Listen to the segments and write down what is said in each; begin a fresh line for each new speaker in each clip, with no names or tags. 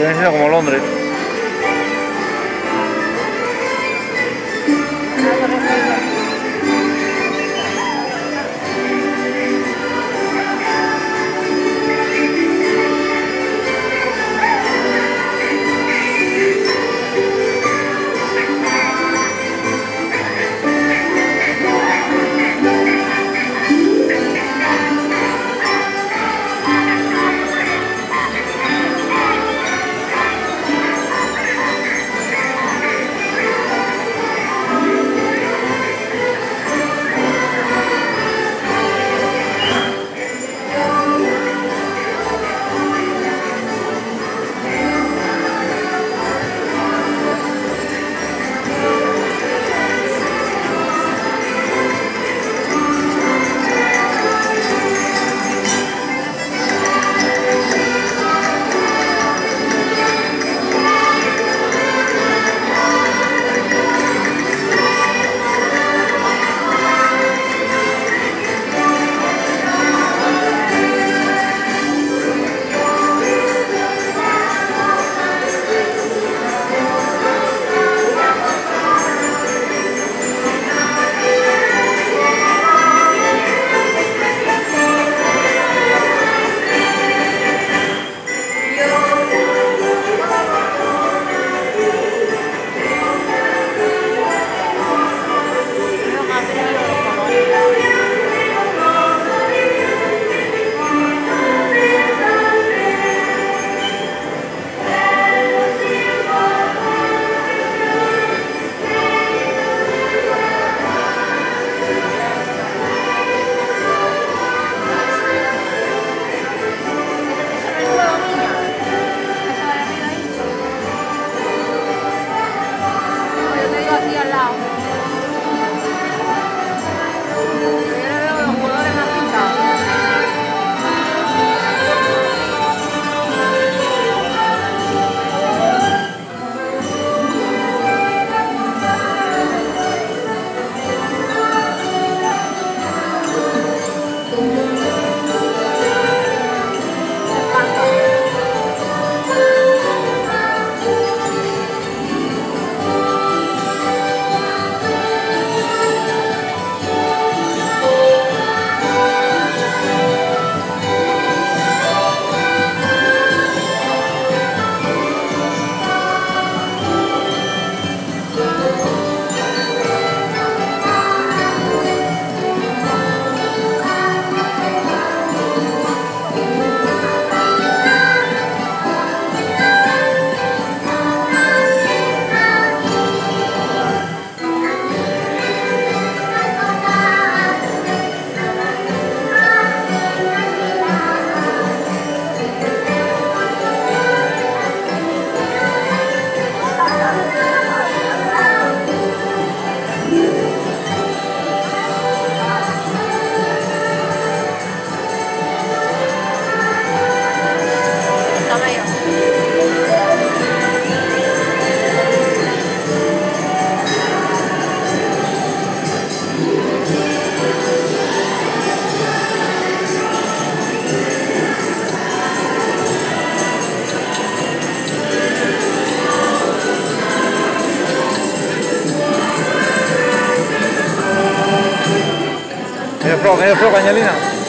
Viene siendo como Londres. Medio flojo, Angelina.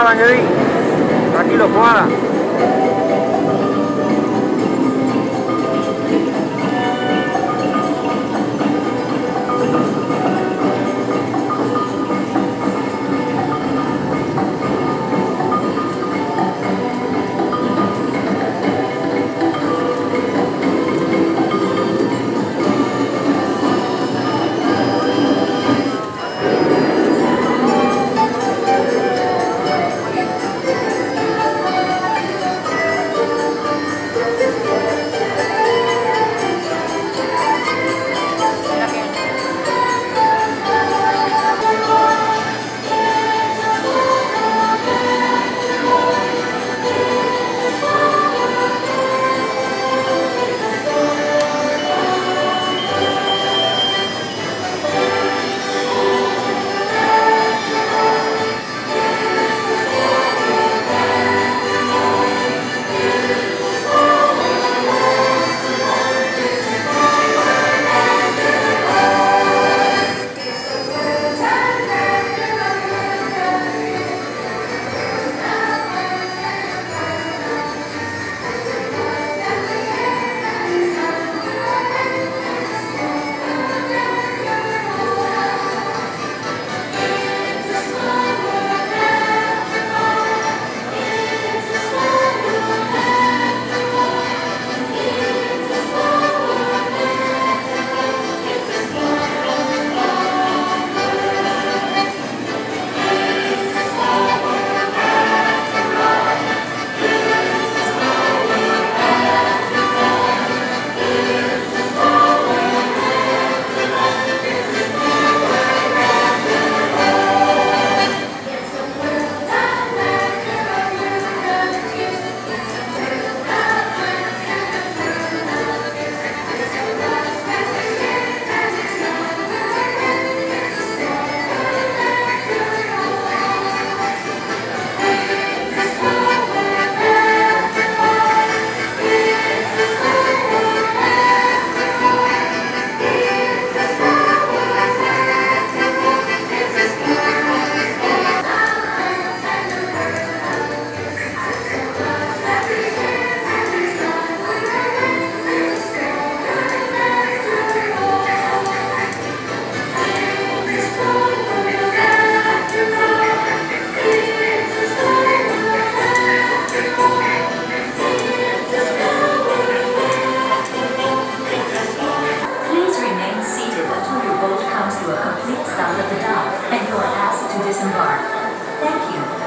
Mira los koalas, Angelina.
Thank you.